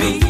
me.